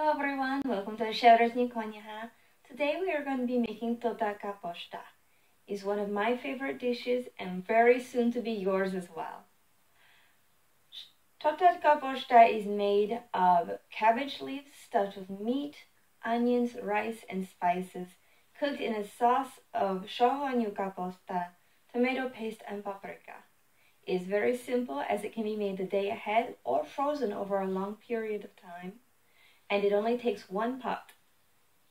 Hello everyone, welcome to Shadows Nikonyaha. Today we are going to be making tota kaposta. It's one of my favorite dishes and very soon to be yours as well. Tota kaposta is made of cabbage leaves stuffed with meat, onions, rice, and spices, cooked in a sauce of savanyú káposzta, tomato paste, and paprika. It is very simple as it can be made the day ahead or frozen over a long period of time and it only takes one pot.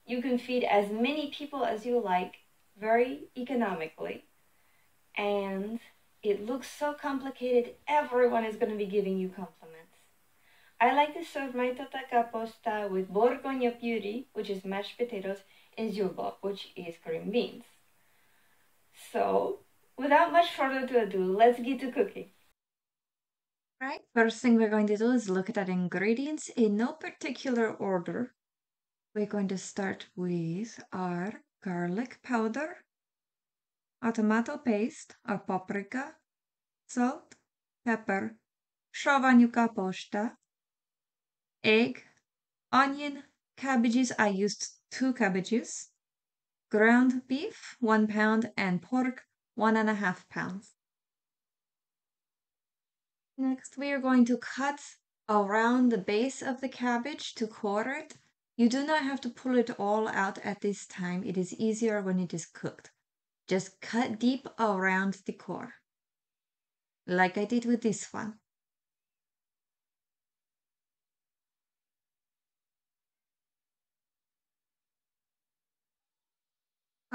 You can feed as many people as you like very economically, and it looks so complicated, everyone is going to be giving you compliments. I like to serve my tota posta with burgonyapüré, which is mashed potatoes, and zurbo, which is green beans. So, without much further to ado, let's get to cooking. Right, first thing we're going to do is look at our ingredients in no particular order. We're going to start with our garlic powder, our tomato paste, our paprika, salt, pepper, savanyú káposzta, egg, onion, cabbages. I used two cabbages, ground beef, one pound, and pork, one and a half pounds. Next, we are going to cut around the base of the cabbage to quarter it. You do not have to pull it all out at this time. It is easier when it is cooked. Just cut deep around the core, like I did with this one.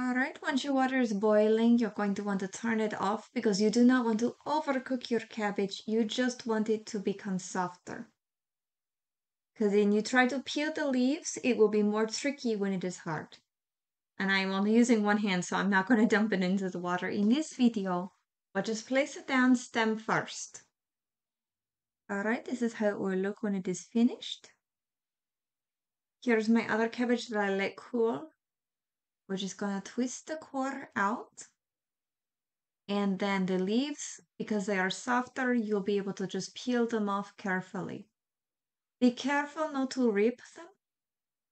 Alright, once your water is boiling, you're going to want to turn it off because you do not want to overcook your cabbage. You just want it to become softer. Because when you try to peel the leaves, it will be more tricky when it is hard. And I'm only using one hand, so I'm not going to dump it into the water in this video. But just place it down stem first. Alright, this is how it will look when it is finished. Here's my other cabbage that I let cool. We're just going to twist the core out. And then the leaves, because they are softer, you'll be able to just peel them off carefully. Be careful not to rip them.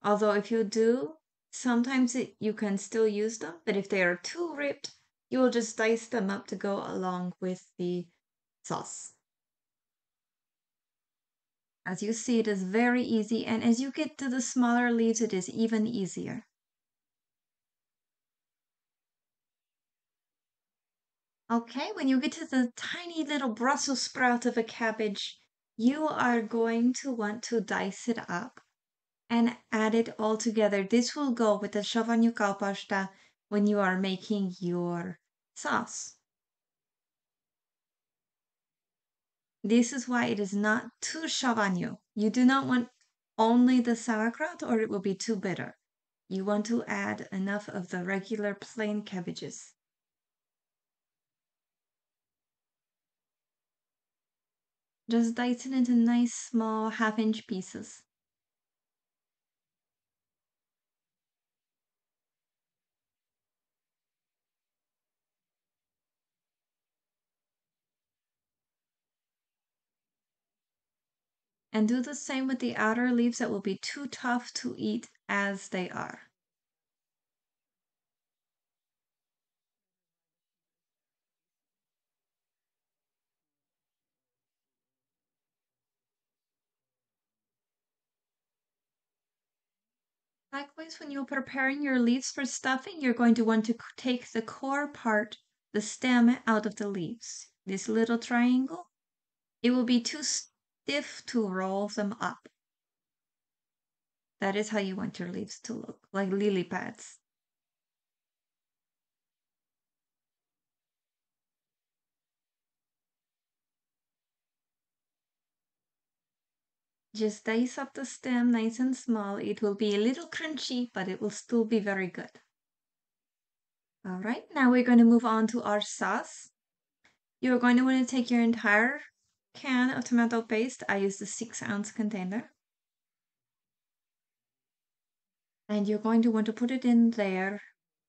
Although if you do, sometimes it, you can still use them. But if they are too ripped, you will just dice them up to go along with the sauce. As you see, it is very easy. And as you get to the smaller leaves, it is even easier. Okay, when you get to the tiny little Brussels sprout of a cabbage, you are going to want to dice it up and add it all together. This will go with the savanyú káposzta when you are making your sauce. This is why it is not too shohanyu. You do not want only the sauerkraut or it will be too bitter. You want to add enough of the regular plain cabbages. Just dice it into nice small half inch pieces. And do the same with the outer leaves that will be too tough to eat as they are. Likewise, when you're preparing your leaves for stuffing, you're going to want to take the core part, the stem, out of the leaves. This little triangle, it will be too stiff to roll them up. That is how you want your leaves to look, like lily pads. Just dice up the stem nice and small. It will be a little crunchy, but it will still be very good. All right, now we're going to move on to our sauce. You're going to want to take your entire can of tomato paste. I use the six ounce container. And you're going to want to put it in there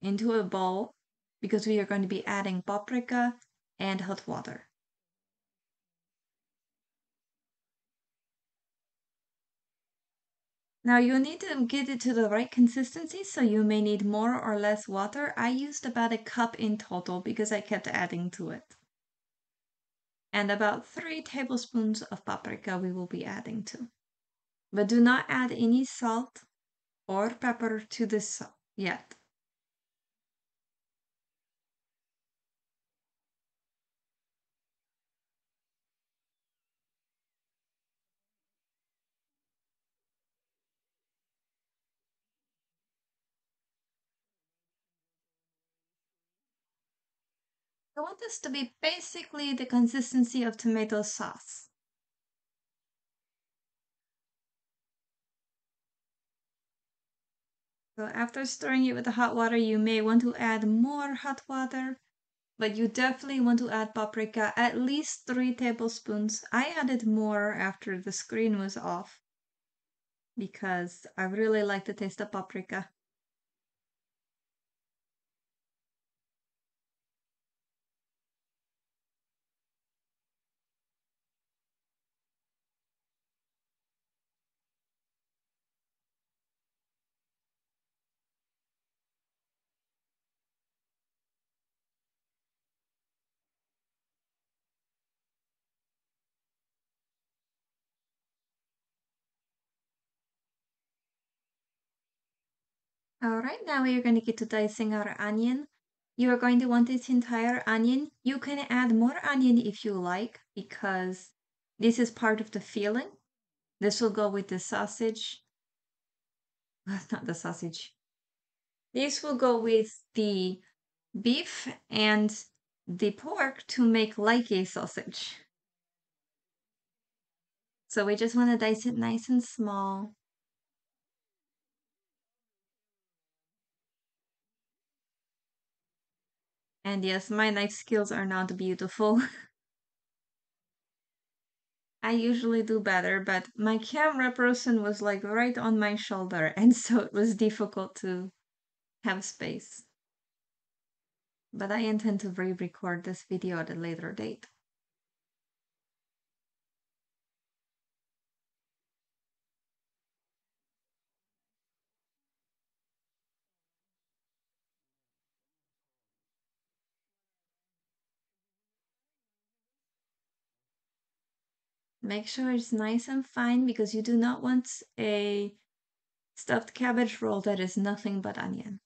into a bowl because we are going to be adding paprika and hot water. Now you need to get it to the right consistency, so you may need more or less water. I used about a cup in total because I kept adding to it. And about three tablespoons of paprika we will be adding to. But do not add any salt or pepper to this yet. I want this to be basically the consistency of tomato sauce. So after stirring it with the hot water, you may want to add more hot water, but you definitely want to add paprika, at least three tablespoons. I added more after the screen was off because I really like the taste of paprika. All right, now we are going to get to dicing our onion. You are going to want this entire onion. You can add more onion if you like because this is part of the filling. This will go with the sausage. Not the sausage. This will go with the beef and the pork to make like a sausage. So we just want to dice it nice and small. And yes, my knife skills are not beautiful. I usually do better, but my camera person was like right on my shoulder, and so it was difficult to have space. But I intend to re-record this video at a later date. Make sure it's nice and fine because you do not want a stuffed cabbage roll that is nothing but onion.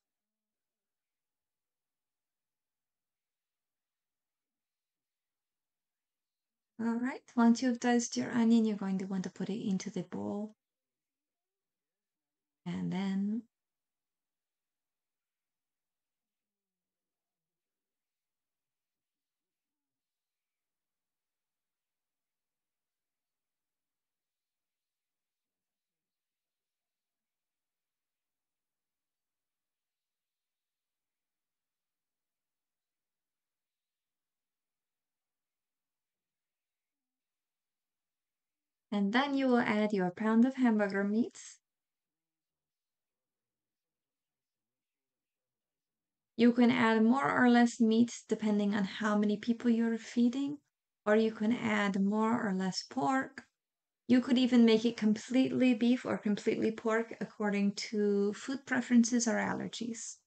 All right, once you've diced your onion, you're going to want to put it into the bowl. And then And then you will add your pound of hamburger meat. You can add more or less meat depending on how many people you're feeding, or you can add more or less pork. You could even make it completely beef or completely pork according to food preferences or allergies.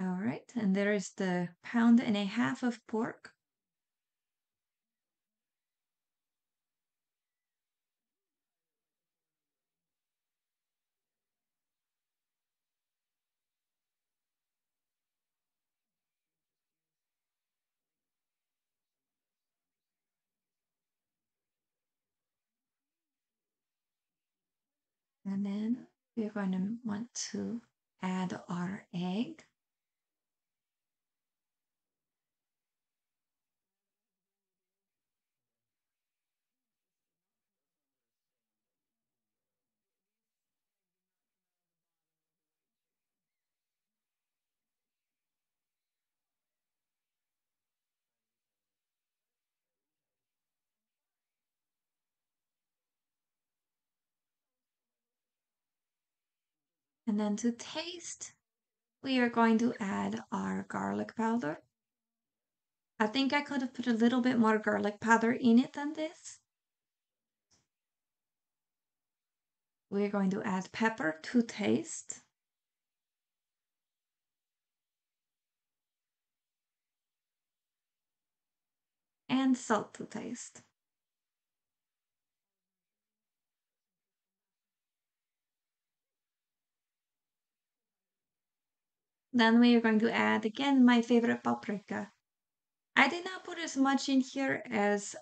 All right, and there is the pound and a half of pork. And then we're going to want to add our egg. And then to taste, we are going to add our garlic powder. I think I could have put a little bit more garlic powder in it than this. We're going to add pepper to taste. And salt to taste. Then we are going to add again my favorite paprika. I did not put as much in here as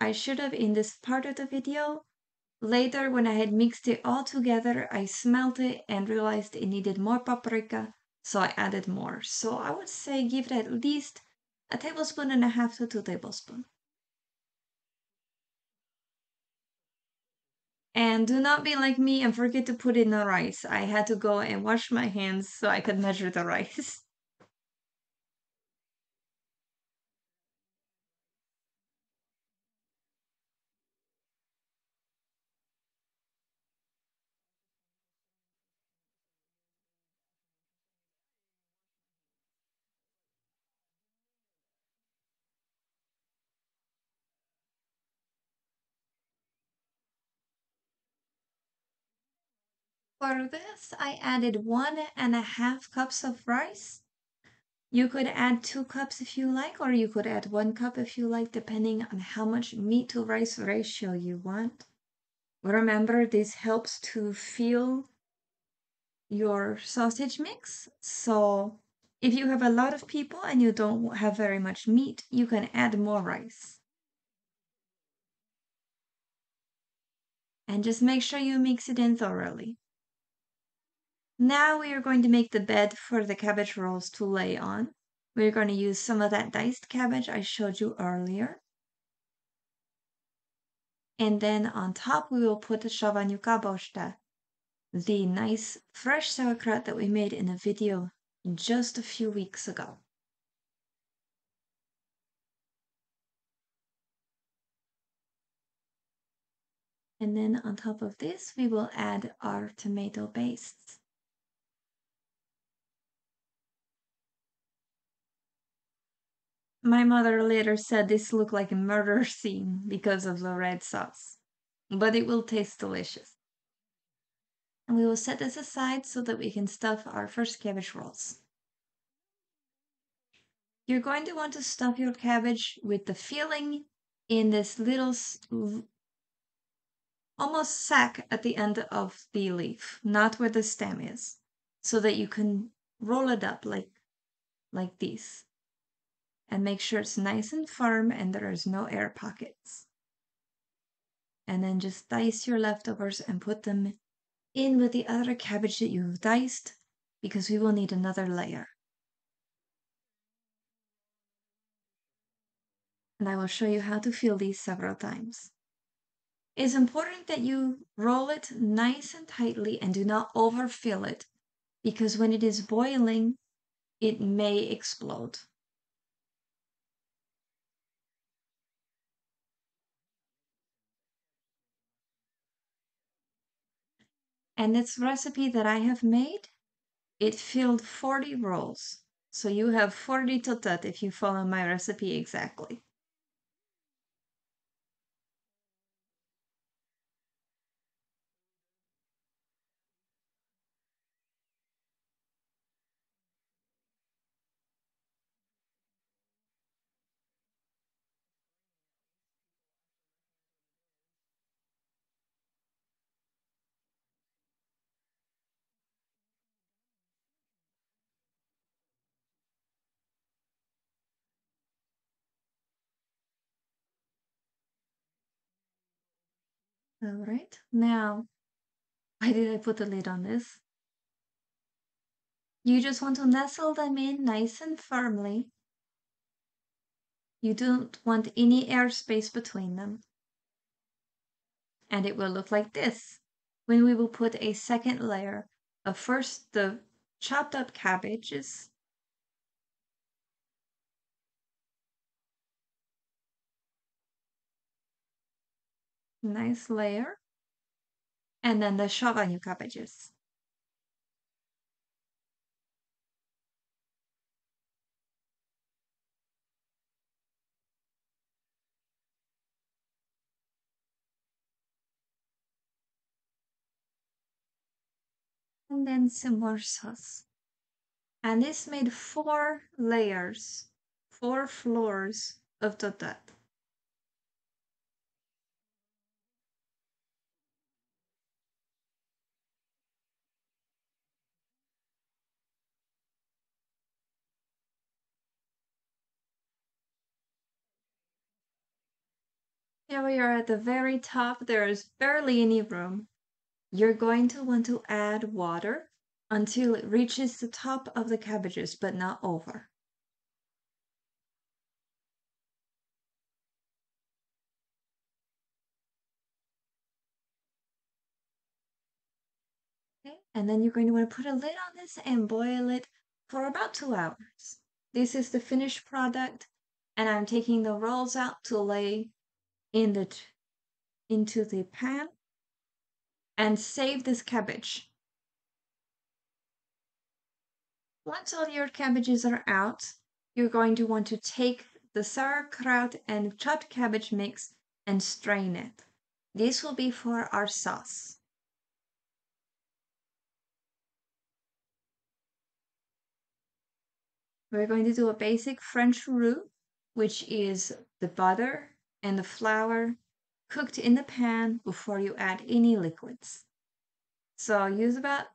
I should have in this part of the video. Later, when I had mixed it all together, I smelled it and realized it needed more paprika, so I added more. So I would say give it at least a tablespoon and a half to two tablespoons. And do not be like me and forget to put in the rice. I had to go and wash my hands so I could measure the rice. For this, I added one and a half cups of rice. You could add two cups if you like, or you could add one cup if you like, depending on how much meat to rice ratio you want. Remember, this helps to fill your sausage mix. So if you have a lot of people and you don't have very much meat, you can add more rice. And just make sure you mix it in thoroughly. Now we are going to make the bed for the cabbage rolls to lay on. We're going to use some of that diced cabbage I showed you earlier. And then on top we will put the savanyú káposzta, the nice fresh sauerkraut that we made in a video just a few weeks ago. And then on top of this, we will add our tomato pastes. My mother later said this looked like a murder scene because of the red sauce, but it will taste delicious. And we will set this aside so that we can stuff our first cabbage rolls. You're going to want to stuff your cabbage with the filling in this little almost sack at the end of the leaf, not where the stem is, so that you can roll it up like like this and make sure it's nice and firm and there is no air pockets. And then just dice your leftovers and put them in with the other cabbage that you've diced because we will need another layer. And I will show you how to fill these several times. It's important that you roll it nice and tightly and do not overfill it because when it is boiling, it may explode. And this recipe that I have made, it filled 40 rolls. So you have 40 totat if you follow my recipe exactly. All right, now, why did I put the lid on this? You just want to nestle them in nice and firmly. You don't want any airspace between them. And it will look like this when we will put a second layer of first the chopped up cabbages nice layer. And then the Chauvigny cabbages. and then some more sauce. And this made four layers, four floors of totat. Here we are at the very top. There is barely any room. You're going to want to add water until it reaches the top of the cabbages, but not over. Okay, and then you're going to want to put a lid on this and boil it for about two hours. This is the finished product, and I'm taking the rolls out to lay in the into the pan and save this cabbage. Once all your cabbages are out, you're going to want to take the sauerkraut and chopped cabbage mix and strain it. This will be for our sauce. We're going to do a basic French roux, which is the butter and the flour cooked in the pan before you add any liquids. So use about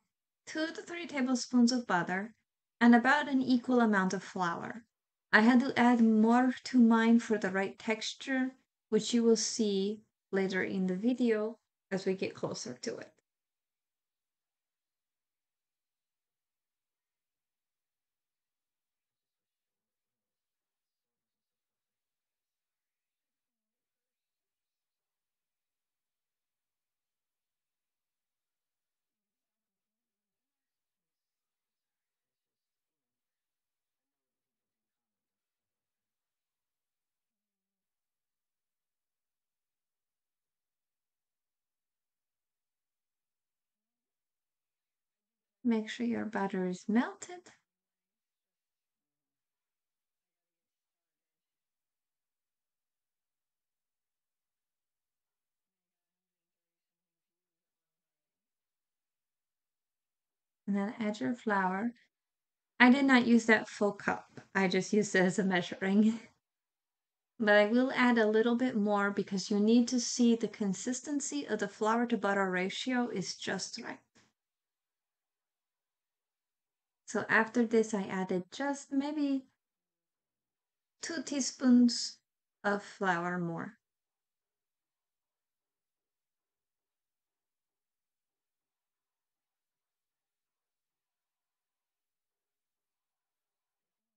two to three tablespoons of butter and about an equal amount of flour. I had to add more to mine for the right texture, which you will see later in the video as we get closer to it. Make sure your butter is melted. And then add your flour. I did not use that full cup. I just used it as a measuring. But I will add a little bit more because you need to see the consistency of the flour to butter ratio is just right. So after this, I added just maybe two teaspoons of flour more.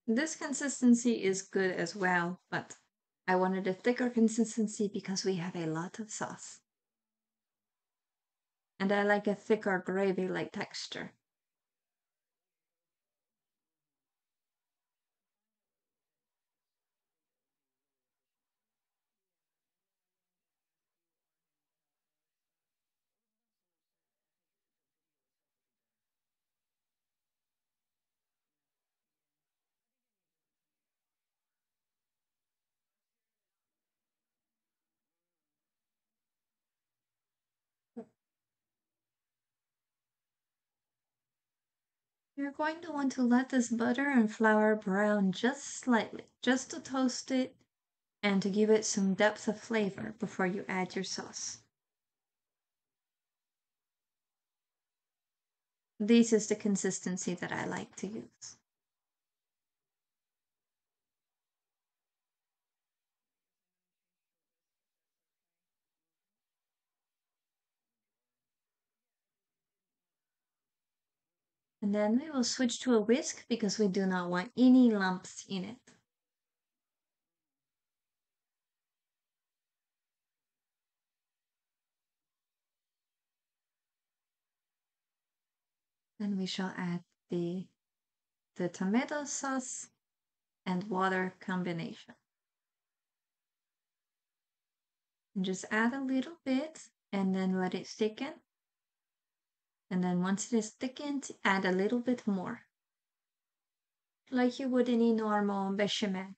This consistency is good as well, but I wanted a thicker consistency because we have a lot of sauce. And I like a thicker gravy-like texture. You're going to want to let this butter and flour brown just slightly, just to toast it and to give it some depth of flavor before you add your sauce. This is the consistency that I like to use. And then we will switch to a whisk because we do not want any lumps in it. Then we shall add the, the tomato sauce and water combination. And just add a little bit and then let it thicken and then once it is thickened, add a little bit more, like you would any normal bechamel.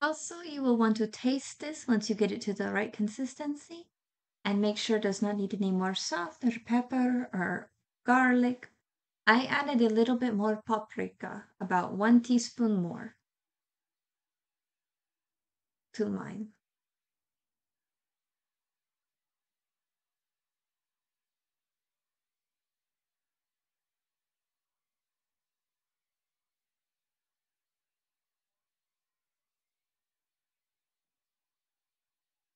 Also, you will want to taste this once you get it to the right consistency and make sure it does not need any more salt or pepper or garlic. I added a little bit more paprika, about one teaspoon more to mine.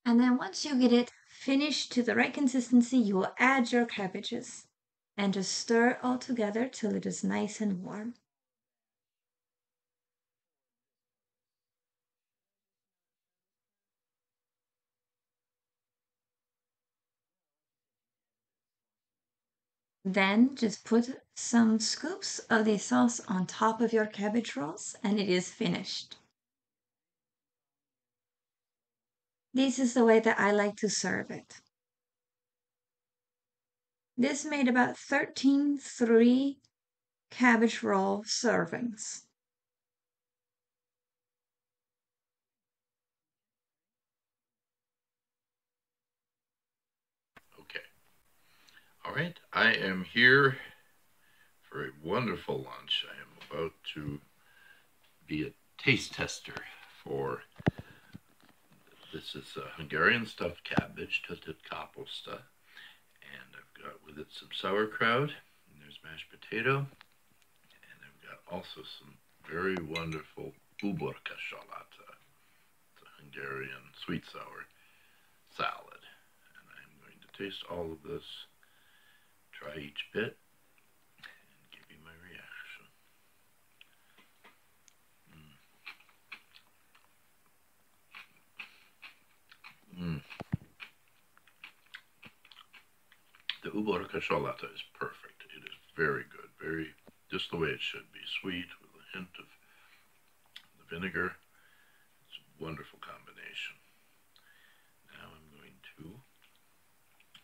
And then once you get it finished to the right consistency, you will add your cabbages and just stir all together till it is nice and warm. Then just put some scoops of the sauce on top of your cabbage rolls and it is finished. This is the way that I like to serve it. This made about 13 three cabbage roll servings. Okay. All right. I am here for a wonderful lunch. I am about to be a taste tester for this is a Hungarian stuffed cabbage, káposzta, and I've got with it some sauerkraut, and there's mashed potato, and I've got also some very wonderful uborka salata, it's a Hungarian sweet sour salad. And I'm going to taste all of this, try each bit, Mm. Uborka salata is perfect. It is very good, very just the way it should be. Sweet with a hint of the vinegar. It's a wonderful combination. Now I'm going to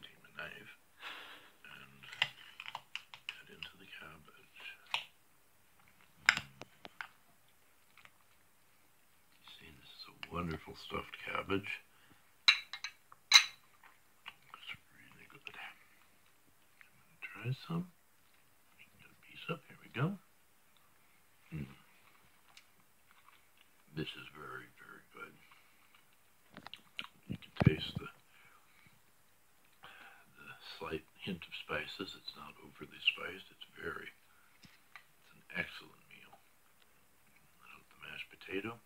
take my knife and cut into the cabbage. Mm. See, this is a wonderful stuffed cabbage. try some. Get a piece up. Here we go. Mm. This is very, very good. You can taste the the slight hint of spices. It's not overly spiced. It's very. It's an excellent meal. Out The mashed potato.